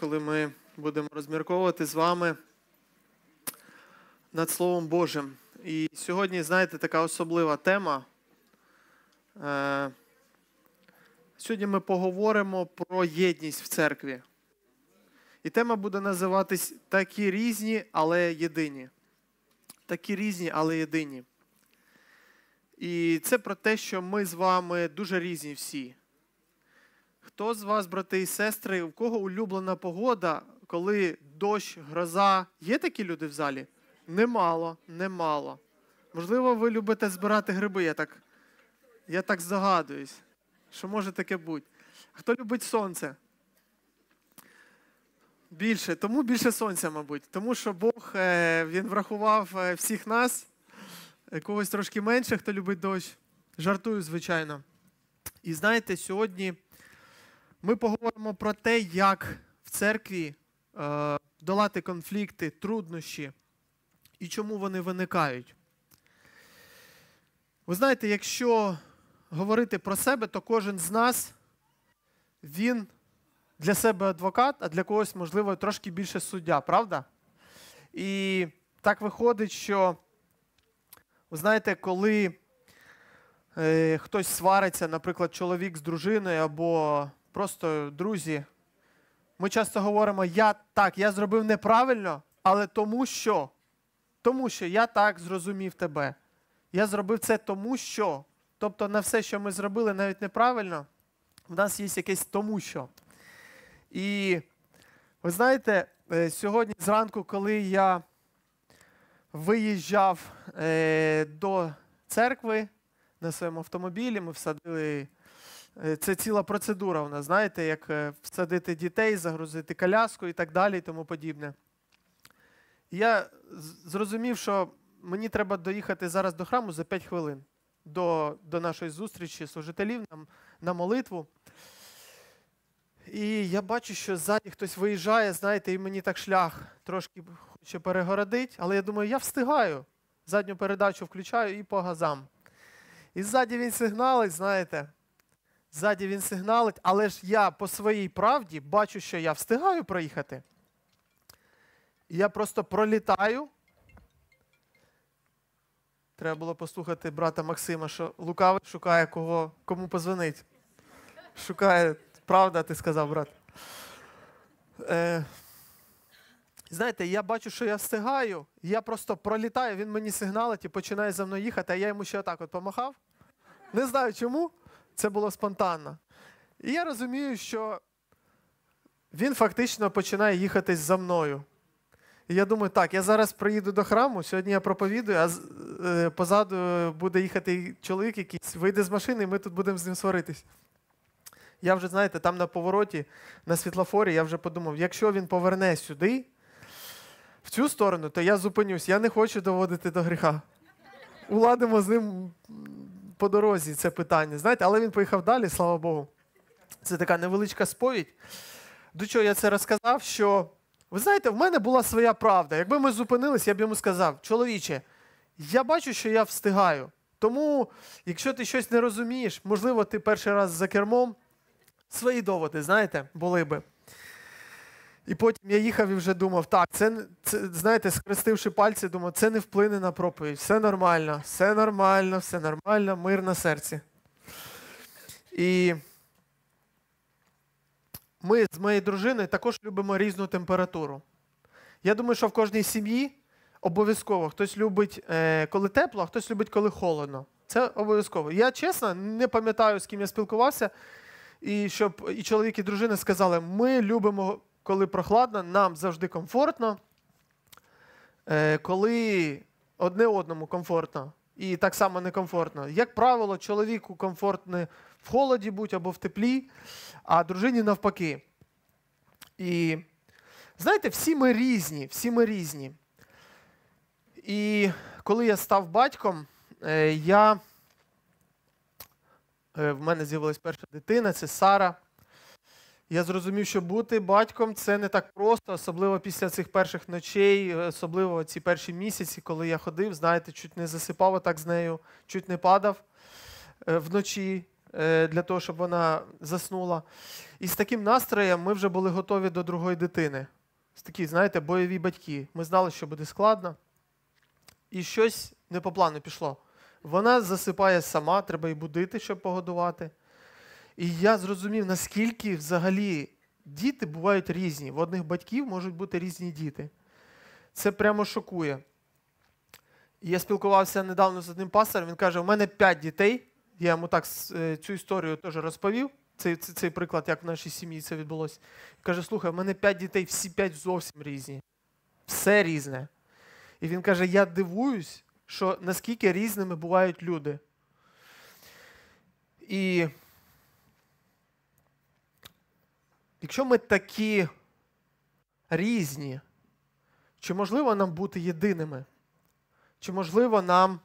коли ми будемо розмірковувати з вами над Словом Божим. І сьогодні, знаєте, така особлива тема. Е, сьогодні ми поговоримо про єдність в церкві. І тема буде називатись Такі різні, але єдині. Такі різні, але єдині. І це про те, що ми з вами дуже різні всі. Хто з вас, брати і сестри, у кого улюблена погода, коли дощ, гроза? Є такі люди в залі? Немало, немало. Можливо, ви любите збирати гриби, я так я так здогадуюсь, що може таке бути. Хто любить сонце? Більше, тому більше сонця, мабуть. Тому що Бог е, він врахував е, всіх нас, когось трошки менше, хто любить дощ. Жартую, звичайно. І знаєте, сьогодні ми поговоримо про те, як в церкві е, долати конфлікти, труднощі і чому вони виникають. Ви знаєте, якщо говорити про себе, то кожен з нас, він для себе адвокат, а для когось, можливо, трошки більше суддя, правда? І так виходить, що, ви знаєте, коли е, хтось свариться, наприклад, чоловік з дружиною або просто друзі, ми часто говоримо, я так, я зробив неправильно, але тому що, тому що я так зрозумів тебе. Я зробив це тому що. Тобто на все, що ми зробили, навіть неправильно, в нас є якесь тому що. І ви знаєте, е, сьогодні зранку, коли я виїжджав е, до церкви на своєму автомобілі, ми всадили. Е, це ціла процедура у знаєте, як всадити дітей, загрузити коляску і так далі, і тому подібне. Я зрозумів, що мені треба доїхати зараз до храму за 5 хвилин до до нашої зустрічі служителів на, на молитву. І я бачу, що ззаді хтось виїжджає, знаєте, і мені так шлях трошки хоче перегородити, але я думаю, я встигаю. Задню передачу включаю і по газам. І ззаді він сигналить, знаєте. Ззаді він сигналить, але ж я по своїй правді бачу, що я встигаю проїхати. Я просто пролітаю. Треба було послухати брата Максима, що лукавий шукає кого, кому позвонить. Шукає, правда, ти сказав, брат. Е, Знаєте, я бачу, що я встигаю, я просто пролітаю, він мені сигналить і починає за мною їхати, а я йому ще отак от помахав. Не знаю чому. Це було спонтанно. І я розумію, що він фактично починає їхати за мною. І я думаю, так, я зараз приїду до храму, сьогодні я проповідую, а е, позаду буде їхати чоловік якийсь, вийде з машини, і ми тут будемо з ним сваритись. Я вже, знаєте, там на повороті, на світлофорі, я вже подумав, якщо він поверне сюди, в цю сторону, то я зупинюсь, я не хочу доводити до гріха. Уладимо з ним по дорозі це питання. Знаєте, але він поїхав далі, слава Богу. Це така невеличка сповідь. До чого я це розказав? Що, ви знаєте, в мене була своя правда. Якби ми зупинились, я б йому сказав, чоловіче, я бачу, що я встигаю. Тому, якщо ти щось не розумієш, можливо, ти перший раз за кермом, свої доводи, знаєте, були би. І потім я їхав і вже думав, так, це, це знаєте, скрестивши пальці, думав, це не вплине на проповідь. Все нормально, все нормально, все нормально, мир на серці. І ми з моєю дружиною також любимо різну температуру. Я думаю, що в кожній сім'ї обов'язково хтось любить, е, коли тепло, а хтось любить, коли холодно. Це обов'язково. Я чесно не пам'ятаю, з ким я спілкувався, і щоб і чоловік, і дружина сказали, ми любимо коли прохладно, нам завжди комфортно, е, коли одне одному комфортно і так само некомфортно. Як правило, чоловіку комфортно в холоді будь або в теплі, а дружині навпаки. І знаєте, всі ми різні, всі ми різні. І коли я став батьком, е, я, е, в мене з'явилась перша дитина, це Сара. Я зрозумів, що бути батьком це не так просто, особливо після цих перших ночей, особливо ці перші місяці, коли я ходив, знаєте, чуть не засипав отак з нею, чуть не падав е, вночі. е, для того, щоб вона заснула. І з таким настроєм ми вже були готові до другої дитини. З такі, знаєте, бойові батьки. Ми знали, що буде складно. І щось не по плану пішло. Вона засипає сама, треба її будити, щоб погодувати. І я зрозумів, наскільки взагалі діти бувають різні. В одних батьків можуть бути різні діти. Це прямо шокує. Я спілкувався недавно з одним пастором, він каже: у мене п'ять дітей. Я йому так е, цю історію теж розповів. Цей, цей, цей приклад, як в нашій сім'ї це відбулося. Каже: слухай, у мене п'ять дітей, всі п'ять зовсім різні. Все різне. І він каже: я дивуюсь, що наскільки різними бувають люди. І якщо ми такі різні, чи можливо нам бути єдиними? Чи можливо нам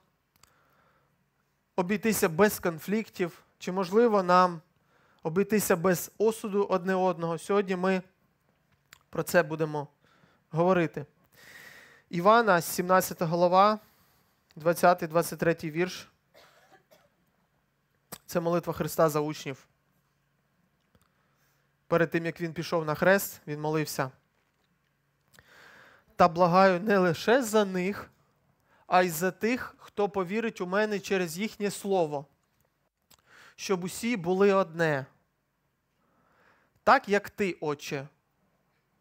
обійтися без конфліктів? Чи можливо нам обійтися без осуду одне одного? Сьогодні ми про це будемо говорити. Івана, 17 голова, 20-23 вірш. Це молитва Христа за учнів. Перед тим, як він пішов на хрест, він молився. Та благаю не лише за них, а й за тих, хто повірить у мене через їхнє слово, щоб усі були одне. Так як ти, Отче,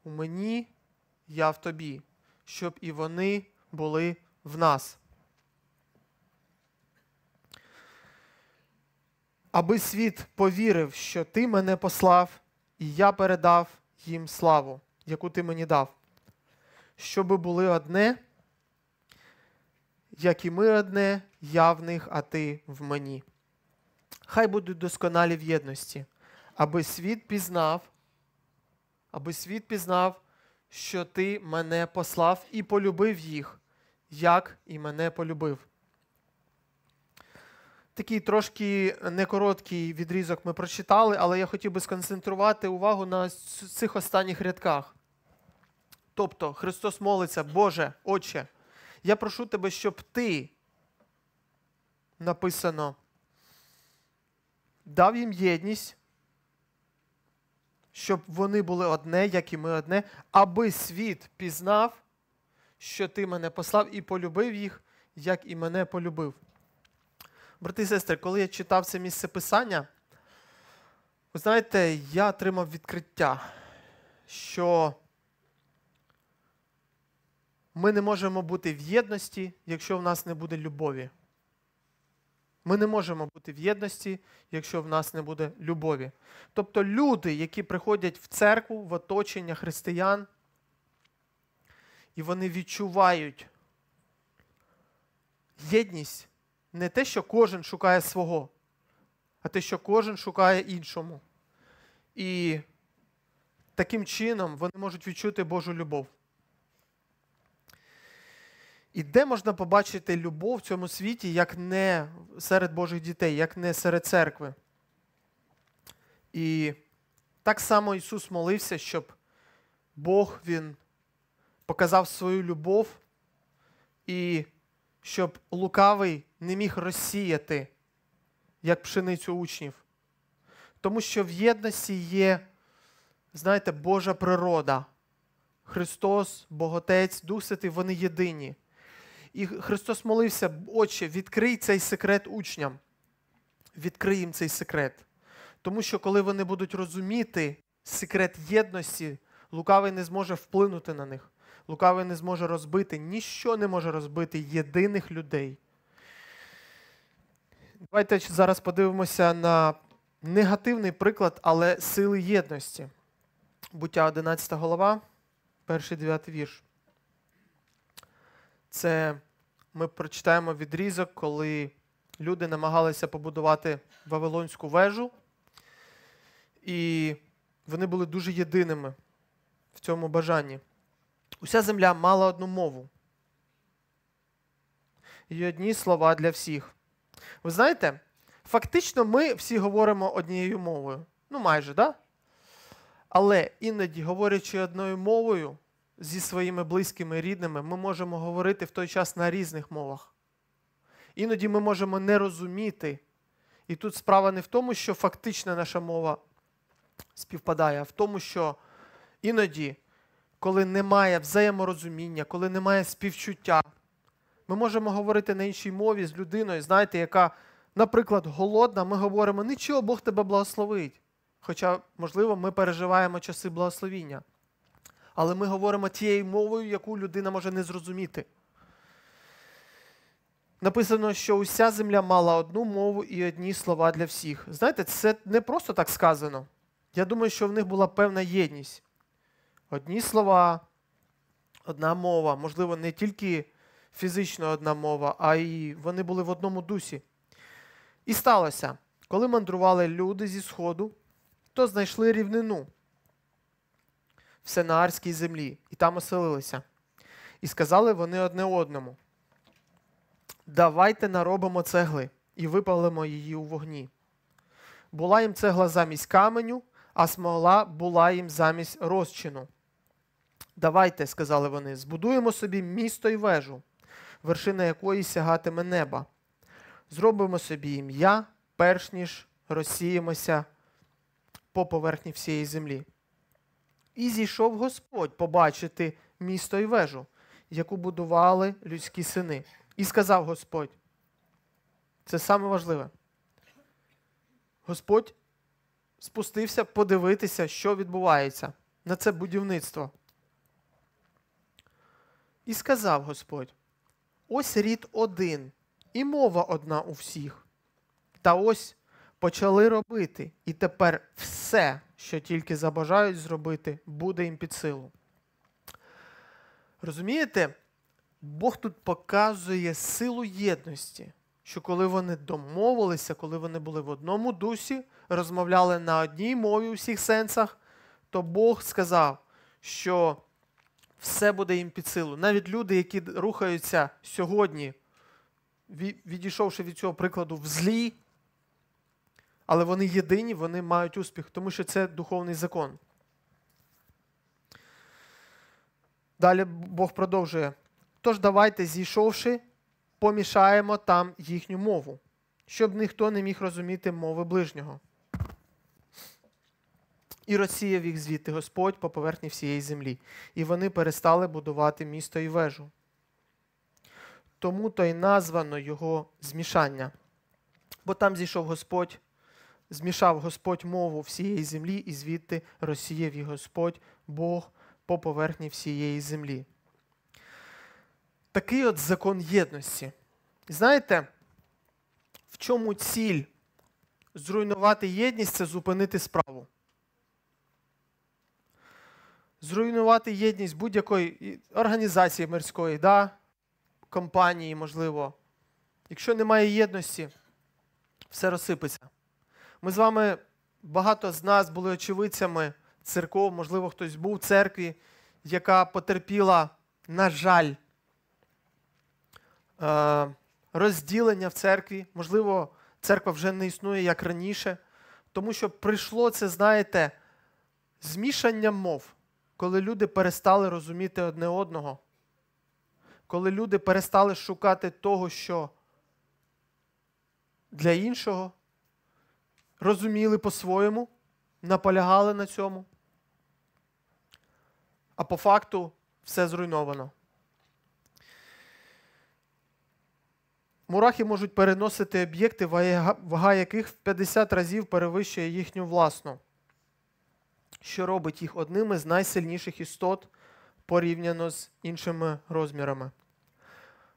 у мені, я в тобі, щоб і вони були в нас. Аби світ повірив, що ти мене послав, і я передав їм славу, яку ти мені дав, щоби були одне як і ми одне, я в них, а ти в мені. Хай будуть досконалі в єдності, аби світ пізнав, аби світ пізнав, що ти мене послав і полюбив їх, як і мене полюбив. Такий трошки некороткий відрізок ми прочитали, але я хотів би сконцентрувати увагу на цих останніх рядках. Тобто Христос молиться, Боже, Отче, я прошу тебе, щоб ти написано, дав їм єдність, щоб вони були одне, як і ми одне, аби світ пізнав, що ти мене послав і полюбив їх, як і мене полюбив. Брати і сестри, коли я читав це місце писання, ви знаєте, я отримав відкриття, що ми не можемо бути в єдності, якщо в нас не буде любові. Ми не можемо бути в єдності, якщо в нас не буде любові. Тобто люди, які приходять в церкву, в оточення християн, і вони відчувають єдність не те, що кожен шукає свого, а те, що кожен шукає іншому. І таким чином вони можуть відчути Божу любов. І де можна побачити любов в цьому світі, як не серед Божих дітей, як не серед церкви? І так само Ісус молився, щоб Бог Він показав свою любов і щоб лукавий не міг розсіяти, як пшеницю учнів. Тому що в єдності є, знаєте, Божа природа. Христос, Боготець, Дух Святий, вони єдині. І Христос молився, Отче, відкрий цей секрет учням. Відкрий їм цей секрет. Тому що, коли вони будуть розуміти секрет єдності, лукавий не зможе вплинути на них. Лукавий не зможе розбити, ніщо не може розбити єдиних людей. Давайте зараз подивимося на негативний приклад, але сили єдності. Буття 11 голова, перший 9 вірш. Це ми прочитаємо відрізок, коли люди намагалися побудувати Вавилонську вежу, і вони були дуже єдиними в цьому бажанні. Уся земля мала одну мову. І одні слова для всіх. Ви знаєте, фактично ми всі говоримо однією мовою. Ну, майже? Да? Але іноді, говорячи одною мовою, зі своїми близькими рідними, ми можемо говорити в той час на різних мовах. Іноді ми можемо не розуміти І тут справа не в тому, що фактично наша мова співпадає, а в тому, що іноді, коли немає взаєморозуміння, коли немає співчуття, ми можемо говорити на іншій мові з людиною, знаєте, яка, наприклад, голодна, ми говоримо, нічого, Бог тебе благословить. Хоча, можливо, ми переживаємо часи благословіння. Але ми говоримо тією мовою, яку людина може не зрозуміти. Написано, що уся земля мала одну мову і одні слова для всіх. Знаєте, це не просто так сказано. Я думаю, що в них була певна єдність. Одні слова, одна мова, можливо, не тільки фізично одна мова, а й вони були в одному дусі. І сталося, коли мандрували люди зі Сходу, то знайшли рівнину в Сенаарській землі, і там оселилися. І сказали вони одне одному: Давайте наробимо цегли і випалимо її у вогні. Була їм цегла замість каменю, а смола була їм замість розчину. Давайте, сказали вони, збудуємо собі місто й вежу, вершина якої сягатиме неба. Зробимо собі ім'я, перш ніж розсіємося по поверхні всієї землі. І зійшов Господь побачити місто й вежу, яку будували людські сини. І сказав Господь, це саме важливе. Господь спустився подивитися, що відбувається на це будівництво. І сказав Господь: ось рід один, і мова одна у всіх. Та ось почали робити, і тепер все, що тільки забажають зробити, буде їм під силу. Розумієте, Бог тут показує силу єдності, що коли вони домовилися, коли вони були в одному дусі, розмовляли на одній мові у всіх сенсах, то Бог сказав, що все буде їм під силу. Навіть люди, які рухаються сьогодні, відійшовши від цього прикладу в злі, але вони єдині, вони мають успіх, тому що це духовний закон. Далі Бог продовжує. Тож давайте, зійшовши, помішаємо там їхню мову, щоб ніхто не міг розуміти мови ближнього. І розсіяв їх звідти Господь по поверхні всієї землі, і вони перестали будувати місто і вежу. Тому то й названо його змішання. Бо там зійшов Господь, змішав Господь мову всієї землі, і звідти розсіяв їх Господь Бог по поверхні всієї землі. Такий от закон єдності. Знаєте, в чому ціль зруйнувати єдність це зупинити справу? Зруйнувати єдність будь-якої організації мирської, да? компанії, можливо. Якщо немає єдності, все розсипеться. Ми з вами, багато з нас були очевидцями церков, можливо, хтось був в церкві, яка потерпіла, на жаль, е, розділення в церкві. Можливо, церква вже не існує як раніше, тому що прийшло це, знаєте, змішання мов, коли люди перестали розуміти одне одного, коли люди перестали шукати того, що для іншого, розуміли по-своєму, наполягали на цьому. А по факту все зруйновано. Мурахи можуть переносити об'єкти, вага яких в 50 разів перевищує їхню власну, що робить їх одним із найсильніших істот порівняно з іншими розмірами.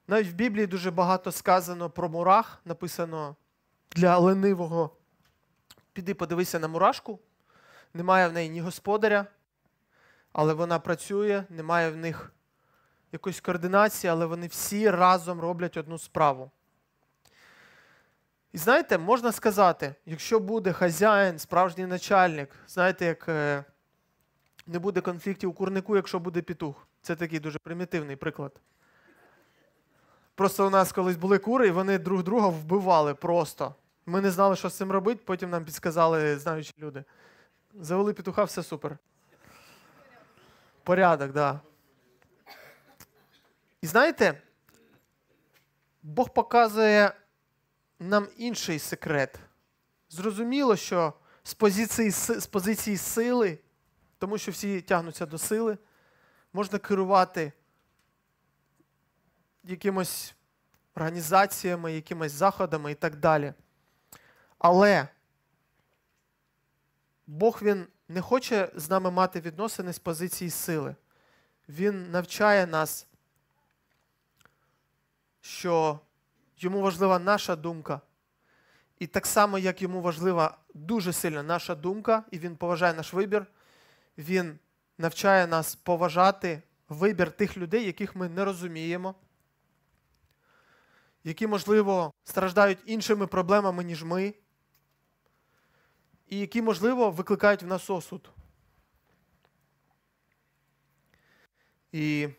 Навіть в Біблії дуже багато сказано про мурах, написано для ленивого. Піди подивися на мурашку, немає в неї ні господаря, але вона працює, немає в них якоїсь координації, але вони всі разом роблять одну справу. І знаєте, можна сказати, якщо буде хазяїн, справжній начальник, знаєте, як е, не буде конфліктів у курнику, якщо буде петух. Це такий дуже примітивний приклад. Просто у нас колись були кури, і вони друг друга вбивали просто. Ми не знали, що з цим робити, потім нам підсказали знаючі люди. Завели петуха, все супер. Порядок, так. Да. І знаєте, Бог показує нам інший секрет зрозуміло, що з позиції, з позиції сили, тому що всі тягнуться до сили, можна керувати якимось організаціями, якимись заходами і так далі. Але Бог Він не хоче з нами мати відносини з позиції сили. Він навчає нас, що йому важлива наша думка. І так само, як йому важлива дуже сильно наша думка, і він поважає наш вибір, він навчає нас поважати вибір тих людей, яких ми не розуміємо, які, можливо, страждають іншими проблемами, ніж ми, і які, можливо, викликають в нас осуд. І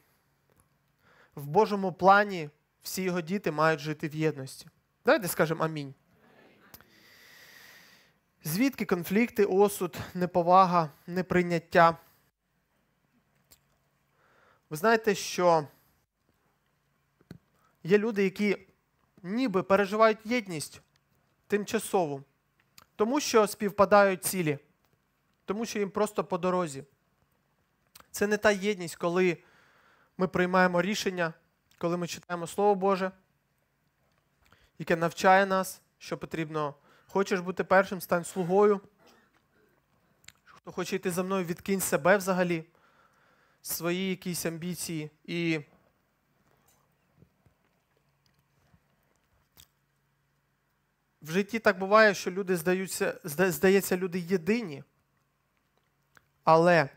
в Божому плані всі його діти мають жити в єдності. Давайте скажемо амінь. Звідки конфлікти, осуд, неповага, неприйняття? Ви знаєте, що є люди, які ніби переживають єдність тимчасову, тому що співпадають цілі, тому що їм просто по дорозі. Це не та єдність, коли ми приймаємо рішення, коли ми читаємо Слово Боже, яке навчає нас, що потрібно. Хочеш бути першим, стань слугою. Хто хоче йти за мною, відкинь себе взагалі, свої якісь амбіції. І в житті так буває, що люди здаються, здається, люди єдині, але,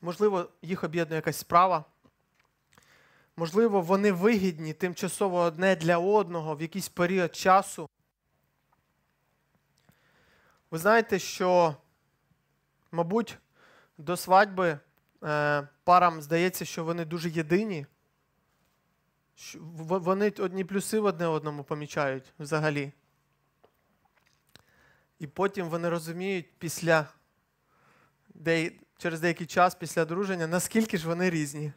можливо, їх об'єднує якась справа. Можливо, вони вигідні тимчасово одне для одного в якийсь період часу. Ви знаєте, що, мабуть, до свадьби е, парам здається, що вони дуже єдині. Що вони одні плюси в одне одному помічають взагалі. І потім вони розуміють після через деякий час після одруження, наскільки ж вони різні.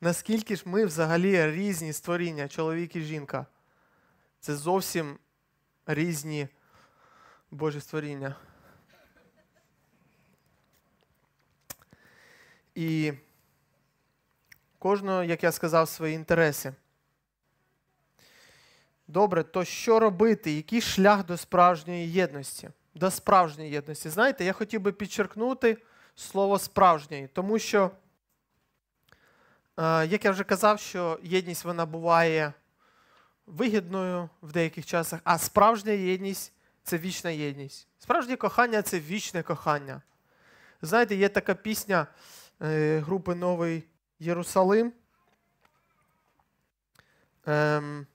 Наскільки ж ми взагалі різні створіння, чоловік і жінка. Це зовсім різні. Боже створіння. І кожного, як я сказав, свої інтереси. Добре, то що робити? Який шлях до справжньої єдності? До справжньої єдності. Знаєте, я хотів би підчеркнути слово справжньої, тому що, як я вже казав, що єдність вона буває вигідною в деяких часах, а справжня єдність це вічна єдність. Справжнє кохання це вічне кохання. Знаєте, є така пісня е, групи Новий Єрусалим. Ем,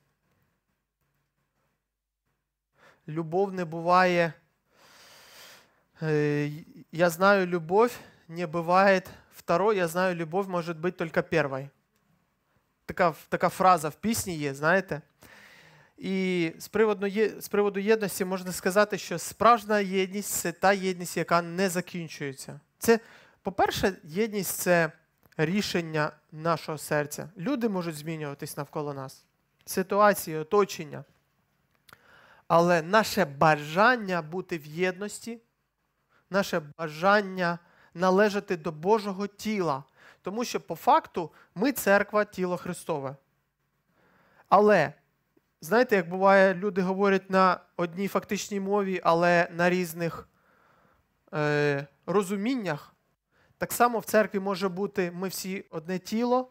Любов не буває. Е, я знаю любовь, не буває второй, я знаю, любов може бути тільки першой. Така така фраза в пісні є, знаєте? І з приводу з приводу єдності можна сказати, що справжня єдність це та єдність, яка не закінчується. Це, по-перше, єдність це рішення нашого серця. Люди можуть змінюватись навколо нас, ситуації, оточення. Але наше бажання бути в єдності, наше бажання належати до Божого тіла. Тому що по факту ми церква тіло Христове. Але Знаєте, як буває, люди говорять на одній фактичній мові, але на різних е, розуміннях. Так само в церкві може бути ми всі одне тіло,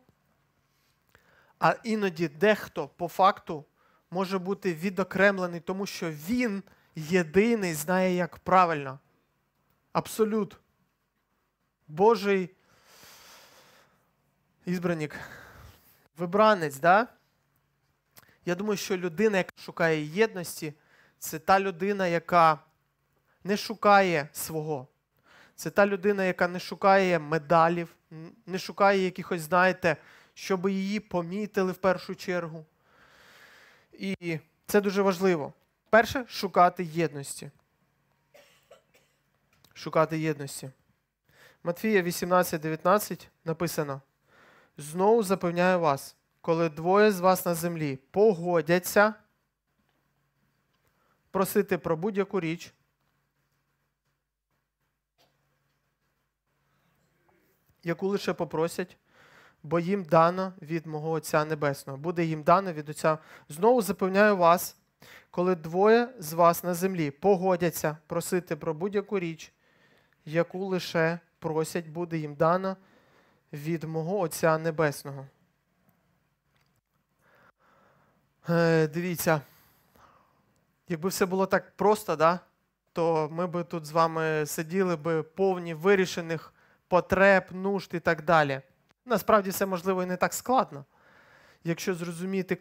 а іноді дехто по факту може бути відокремлений, тому що він єдиний знає, як правильно. Абсолют. Божий ізбранник, вибранець, да? Я думаю, що людина, яка шукає єдності, це та людина, яка не шукає свого. Це та людина, яка не шукає медалів, не шукає якихось, знаєте, щоб її помітили в першу чергу. І це дуже важливо. Перше шукати єдності. Шукати єдності. Матфія 18:19 написано: знову запевняю вас коли двоє з вас на землі погодяться просити про будь-яку річ. Яку лише попросять, бо їм дано від мого Отця Небесного. Буде їм дано від Отця. Знову запевняю вас, коли двоє з вас на землі погодяться просити про будь-яку річ, яку лише просять, буде їм дано від мого Отця Небесного. Е, Дивіться, якби все було так просто, да, то ми б тут з вами сиділи би повні вирішених потреб, нужд і так далі. Насправді це можливо і не так складно, якщо зрозуміти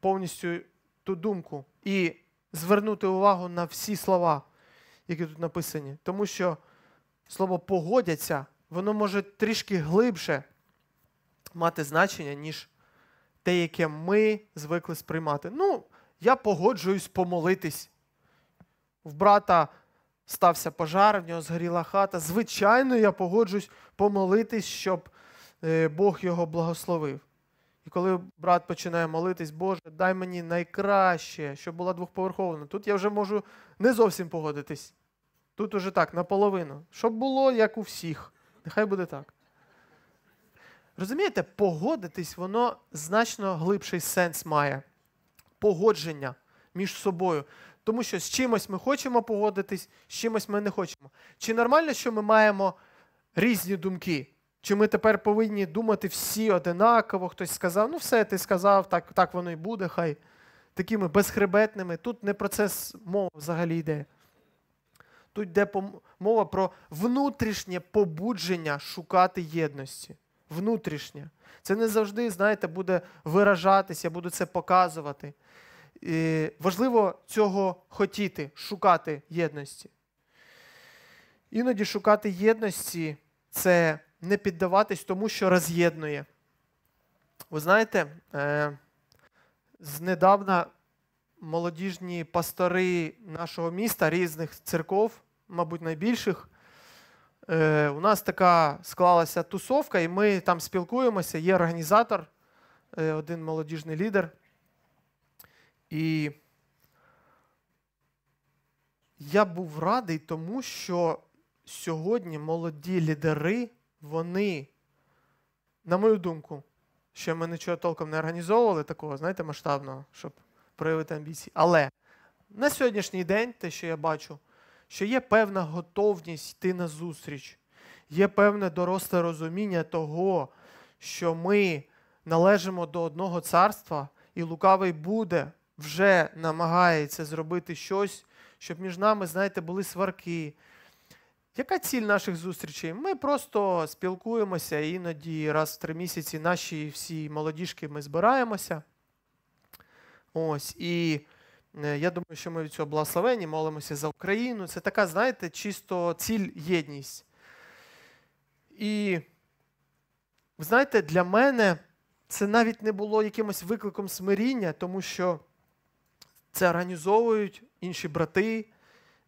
повністю ту думку і звернути увагу на всі слова, які тут написані. Тому що слово погодяться, воно може трішки глибше мати значення, ніж те, яке ми звикли сприймати. Ну, я погоджуюсь помолитись. В брата стався пожар, в нього згоріла хата. Звичайно, я погоджуюсь помолитись, щоб е, Бог його благословив. І коли брат починає молитись, Боже, дай мені найкраще, щоб була двохповерхована. Тут я вже можу не зовсім погодитись. Тут уже так, наполовину. Щоб було як у всіх. Нехай буде так. Розумієте, погодитись, воно значно глибший сенс має. Погодження між собою. Тому що з чимось ми хочемо погодитись, з чимось ми не хочемо. Чи нормально, що ми маємо різні думки? Чи ми тепер повинні думати всі одинаково? Хтось сказав, ну все, ти сказав, так так воно і буде, хай такими безхребетними. Тут не процес мови взагалі йде. Тут йде мова про внутрішнє побудження шукати єдності. Внутрішнє. Це не завжди, знаєте, буде виражатися, буду це показувати. І Важливо цього хотіти, шукати єдності. Іноді шукати єдності це не піддаватись тому, що роз'єднує. Ви знаєте, е, знедавна молодіжні пастори нашого міста, різних церков, мабуть, найбільших, е, у нас така склалася тусовка, і ми там спілкуємося. Є організатор, е, один молодіжний лідер. І я був радий тому, що сьогодні молоді лідери, вони, на мою думку, ще ми нічого толком не організовували такого, знаєте, масштабного, щоб проявити амбіції. Але на сьогоднішній день, те, що я бачу, що є певна готовність йти на зустріч, є певне доросле розуміння того, що ми належимо до одного царства, і лукавий буде вже намагається зробити щось, щоб між нами, знаєте, були сварки. Яка ціль наших зустрічей? Ми просто спілкуємося, іноді раз в три місяці наші всі молодіжки ми збираємося. Ось, І е, я думаю, що ми від цього благословені, молимося за Україну. Це така, знаєте, чисто ціль єдність. І, ви знаєте, для мене це навіть не було якимось викликом смиріння, тому що це організовують інші брати.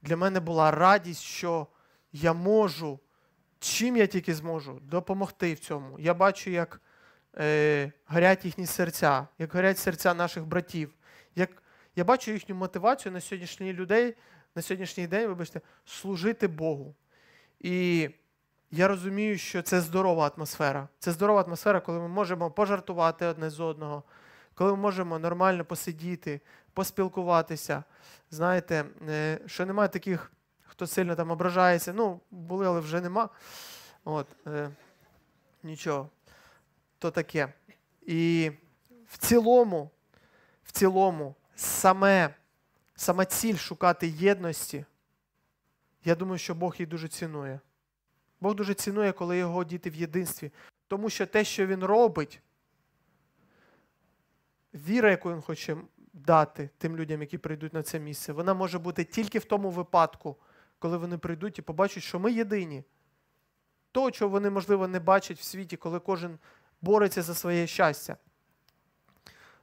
Для мене була радість, що я можу, чим я тільки зможу, допомогти в цьому. Я бачу, як е, горять їхні серця, як горять серця наших братів. Як Я бачу їхню мотивацію на сьогоднішній людей, на сьогоднішній день, вибачте, служити Богу. І я розумію, що це здорова атмосфера. Це здорова атмосфера, коли ми можемо пожартувати одне з одного, коли ми можемо нормально посидіти, поспілкуватися. Знаєте, е, що немає таких, хто сильно там ображається. Ну, були, але вже нема. От, е, Нічого. То таке. І в цілому, в цілому, саме, саме ціль шукати єдності, я думаю, що Бог її дуже цінує. Бог дуже цінує, коли його діти в єдинстві. Тому що те, що він робить, віра, яку він хоче дати тим людям, які прийдуть на це місце, вона може бути тільки в тому випадку, коли вони прийдуть і побачать, що ми єдині. Того, чого вони, можливо, не бачать в світі, коли кожен бореться за своє щастя.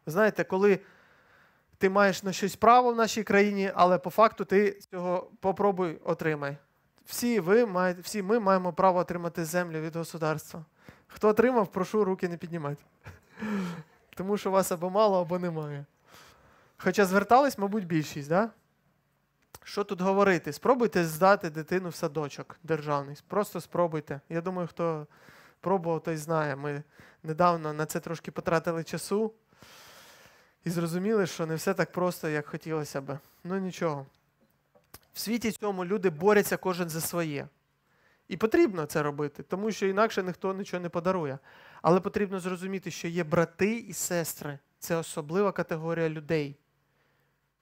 Ви знаєте, коли ти маєш на щось право в нашій країні, але по факту ти цього попробуй отримай. Всі ви маєте, всі ми маємо право отримати землю від государства. Хто отримав, прошу руки не піднімати. Тому що вас або мало, або немає. Хоча звертались, мабуть, більшість, да? Що тут говорити? Спробуйте здати дитину в садочок державний. Просто спробуйте. Я думаю, хто пробував, той знає. Ми недавно на це трошки потратили часу і зрозуміли, що не все так просто, як хотілося би. Ну нічого. В світі цьому люди борються кожен за своє. І потрібно це робити, тому що інакше ніхто нічого не подарує. Але потрібно зрозуміти, що є брати і сестри. Це особлива категорія людей.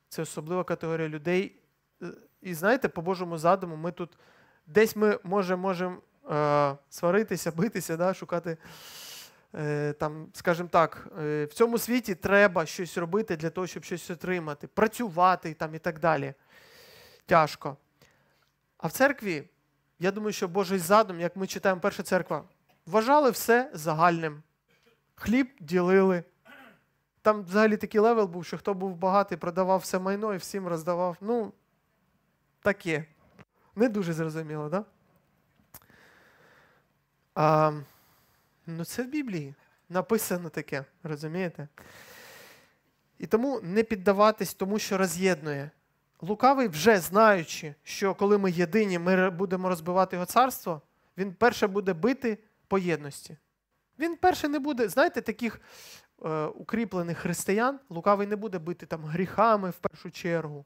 Це особлива категорія людей. І знаєте, по Божому задуму, ми тут десь ми може, можемо можем, е, сваритися, битися, да, шукати. Е, там, скажімо так, е, в цьому світі треба щось робити для того, щоб щось отримати, працювати там, і так далі. Тяжко. А в церкві, я думаю, що Божий задум, як ми читаємо перша церква, вважали все загальним. Хліб ділили. Там взагалі такий level був, що хто був багатий, продавав все майно і всім роздавав. Ну, таке. Не дуже зрозуміло, так? Да? А, Ну, це в Біблії. Написано таке, розумієте? І тому не піддаватись тому, що роз'єднує. Лукавий, вже знаючи, що коли ми єдині, ми будемо розбивати його царство, він перше буде бити по єдності. Він перше не буде, знаєте, таких е, укріплених християн, лукавий не буде бити там гріхами в першу чергу.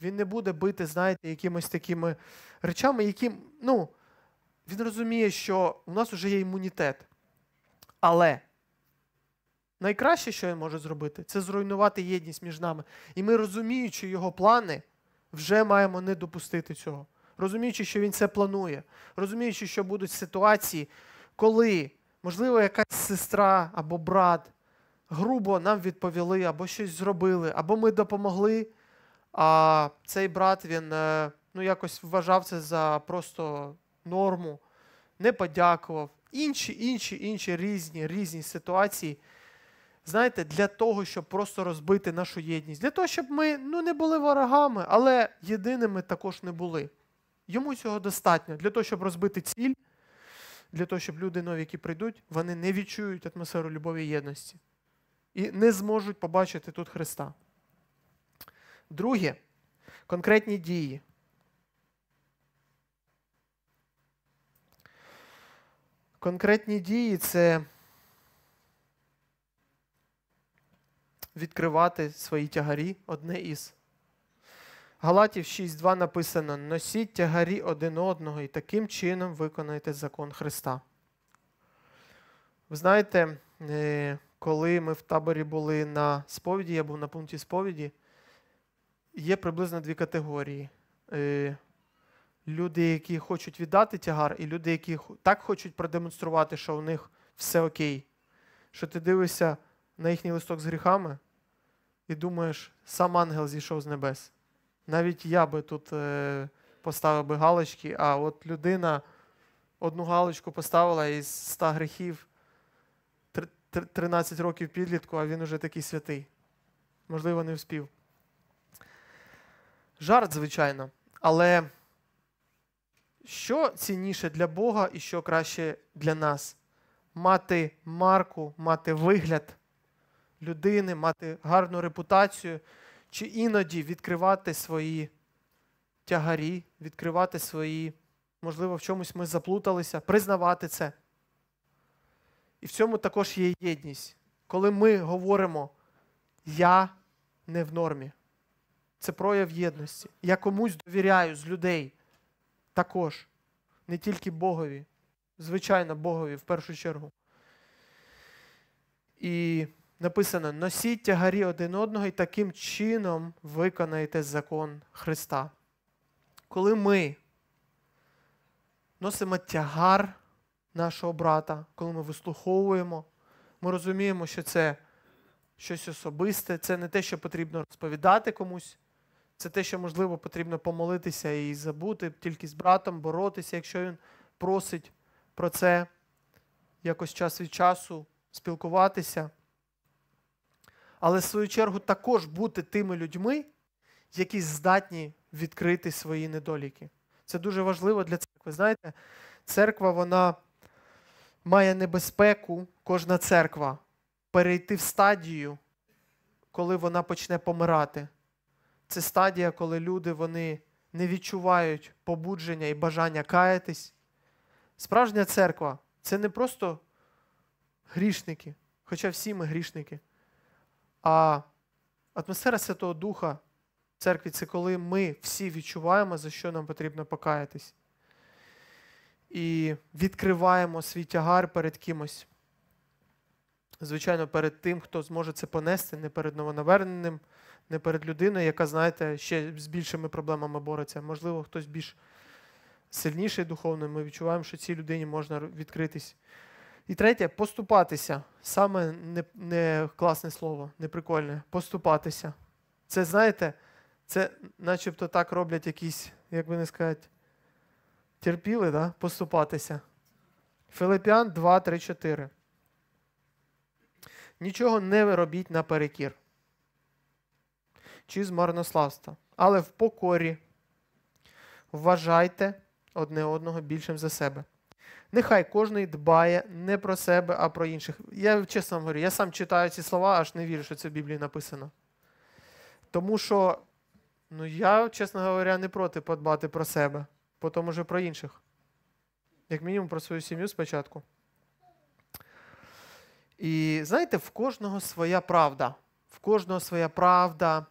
Він не буде бити, знаєте, якимось такими речами, які, ну, він розуміє, що у нас вже є імунітет. Але найкраще, що він може зробити, це зруйнувати єдність між нами. І ми, розуміючи його плани, вже маємо не допустити цього. Розуміючи, що він це планує, розуміючи, що будуть ситуації, коли, можливо, якась сестра або брат грубо нам відповіли, або щось зробили, або ми допомогли, а цей брат він е, ну, якось вважав це за просто норму, не подякував. Інші, інші, інші різні різні ситуації. Знаєте, для того, щоб просто розбити нашу єдність. Для того, щоб ми ну, не були ворогами, але єдиними також не були. Йому цього достатньо. Для того, щоб розбити ціль, для того, щоб люди нові, які прийдуть, вони не відчують атмосферу любові і єдності. І не зможуть побачити тут Христа. Друге, конкретні дії. Конкретні дії це відкривати свої тягарі одне із. Галатів 6.2 написано: носіть тягарі один одного і таким чином виконайте закон Христа. Ви знаєте, е, коли ми в таборі були на сповіді, я був на пункті сповіді, є приблизно дві категорії. Люди, які хочуть віддати тягар, і люди, які так хочуть продемонструвати, що у них все окей. Що ти дивишся на їхній листок з гріхами і думаєш, сам ангел зійшов з небес. Навіть я би тут е, поставив би галочки, а от людина одну галочку поставила із 100 гріхів 13 років підлітку, а він уже такий святий. Можливо, не вспів. Жарт, звичайно. Але що цінніше для Бога і що краще для нас? Мати марку, мати вигляд людини, мати гарну репутацію, чи іноді відкривати свої тягарі, відкривати свої, можливо, в чомусь ми заплуталися, признавати це. І в цьому також є єдність. Коли ми говоримо, я не в нормі. Це прояв єдності. Я комусь довіряю з людей також. Не тільки Богові, звичайно, Богові в першу чергу. І написано: носіть тягарі один одного і таким чином виконайте закон Христа. Коли ми носимо тягар нашого брата, коли ми вислуховуємо, ми розуміємо, що це щось особисте, це не те, що потрібно розповідати комусь. Це те, що, можливо, потрібно помолитися і забути, тільки з братом боротися, якщо він просить про це якось час від часу спілкуватися. Але в свою чергу також бути тими людьми, які здатні відкрити свої недоліки. Це дуже важливо для церкви. Знаєте, церква вона має небезпеку, кожна церква, перейти в стадію, коли вона почне помирати. Це стадія, коли люди вони не відчувають побудження і бажання каятись. Справжня церква це не просто грішники, хоча всі ми грішники, а атмосфера Святого Духа в церкві це коли ми всі відчуваємо, за що нам потрібно покаятись. І відкриваємо свій тягар перед кимось. Звичайно, перед тим, хто зможе це понести, не перед новонаверненим, не перед людиною, яка, знаєте, ще з більшими проблемами бореться. Можливо, хтось більш сильніший духовно, ми відчуваємо, що цій людині можна відкритись. І третє поступатися. Саме не, не класне слово, не прикольне. Поступатися. Це, знаєте, це начебто так роблять якісь, як би не сказати, терпіли, да? поступатися. Филип'ян 2, 3, 4. Нічого не робіть наперекір. Чи з марнославства. Але в покорі вважайте одне одного більшим за себе. Нехай кожен дбає не про себе, а про інших. Я чесно вам говорю, я сам читаю ці слова, аж не вірю, що це в Біблії написано. Тому що, ну я, чесно говоря, не проти подбати про себе, потім уже про інших. Як мінімум про свою сім'ю спочатку. І знаєте, в кожного своя правда. В кожного своя правда,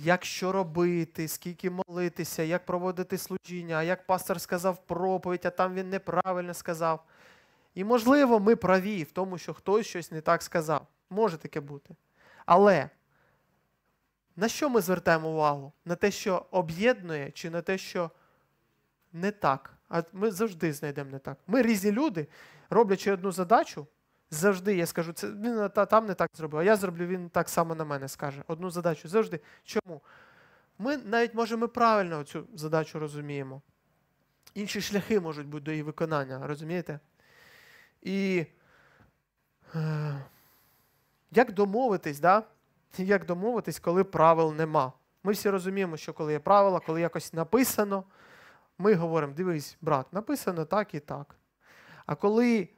як що робити, скільки молитися, як проводити служіння, а як пастор сказав проповідь, а там він неправильно сказав. І, можливо, ми праві в тому, що хтось щось не так сказав. Може таке бути. Але на що ми звертаємо увагу? На те, що об'єднує, чи на те, що не так? А ми завжди знайдемо не так. Ми різні люди, роблячи одну задачу. Завжди я скажу, це він там не так зробив, а я зроблю, він так само на мене скаже. Одну задачу. Завжди. Чому? Ми навіть, може, ми правильно цю задачу розуміємо. Інші шляхи можуть бути до її виконання, розумієте? І е, як домовитись, да? як домовитись, коли правил нема? Ми всі розуміємо, що коли є правила, коли якось написано, ми говоримо: дивись, брат, написано так і так. А коли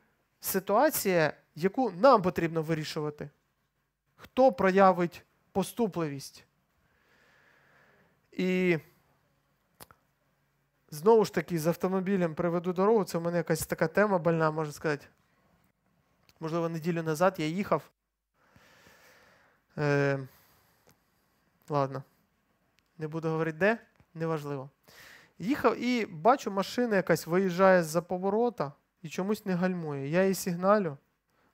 ситуація яку нам потрібно вирішувати. Хто проявить поступливість? І знову ж таки, з автомобілем приведу дорогу, це в мене якась така тема больна, можна сказати. Можливо, неділю назад я їхав. Е, Ладно, не буду говорити де, неважливо. Їхав і бачу, машина якась виїжджає з-за поворота і чомусь не гальмує. Я її сигналю.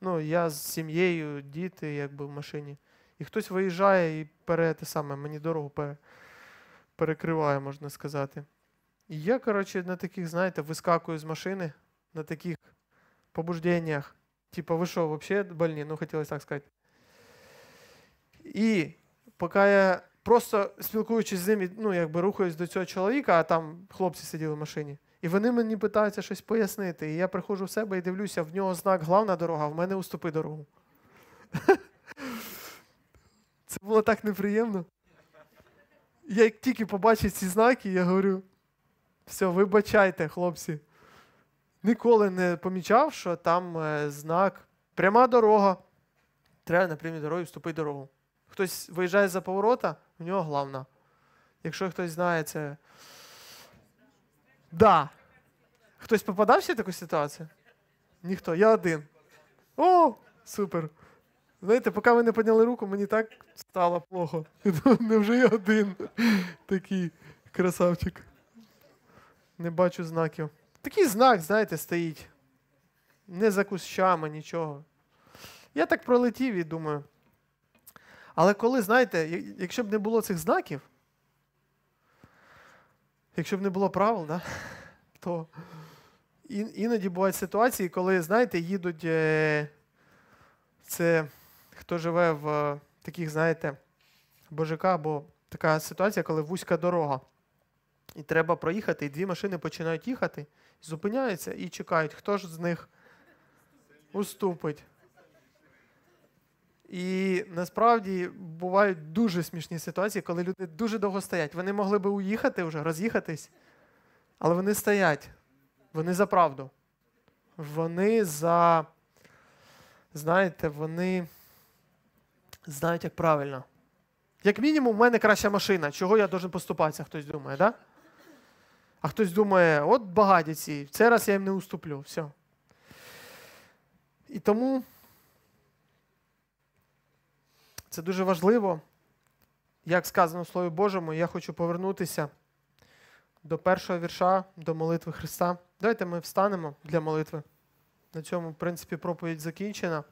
Ну, я з сім'єю, діти, якби в машині. І хтось виїжджає і пере те саме, мені дорогу пере, перекриває, можна сказати. І я, коротше, на таких, знаєте, вискакую з машини на таких побужденнях. Типа, ви що, взагалі больні? Ну, хотілося так сказати. І поки я просто спілкуючись з ним, ну, якби рухаюсь до цього чоловіка, а там хлопці сиділи в машині. І вони мені питаються щось пояснити. І я приходжу в себе і дивлюся, в нього знак главна дорога, а в мене уступи дорогу. Це було так неприємно. Я як тільки побачив ці знаки, я говорю: все, вибачайте, хлопці. Ніколи не помічав, що там е, знак пряма дорога. Треба на прямій дорозі вступити дорогу. Хтось виїжджає за поворота, в нього главна. Якщо хтось знає, це Да. Хтось попадався в таку ситуацію? Ніхто. Я один. О, супер. Знаєте, поки ви не підняли руку, мені так стало плохо. Невже я один такий красавчик. Не бачу знаків. Такий знак, знаєте, стоїть. Не за кущами, нічого. Я так пролетів і думаю. Але коли, знаєте, якщо б не було цих знаків, якщо б не було правил, да, то іноді бувають ситуації, коли, знаєте, їдуть е, це хто живе в таких, знаєте, божика, або така ситуація, коли вузька дорога. І треба проїхати, і дві машини починають їхати, зупиняються і чекають, хто ж з них уступить. І насправді бувають дуже смішні ситуації, коли люди дуже довго стоять. Вони могли би уїхати вже, роз'їхатись, але вони стоять. Вони за правду. Вони за, знаєте, вони знають, як правильно. Як мінімум, в мене краща машина. Чого я должен поступатися, хтось думає, да? А хтось думає, от багаті ці, в цей раз я їм не уступлю. Все. І тому це дуже важливо. Як сказано в Слові Божому, я хочу повернутися до першого вірша, до молитви Христа. Давайте ми встанемо для молитви. На цьому, в принципі, проповідь закінчена.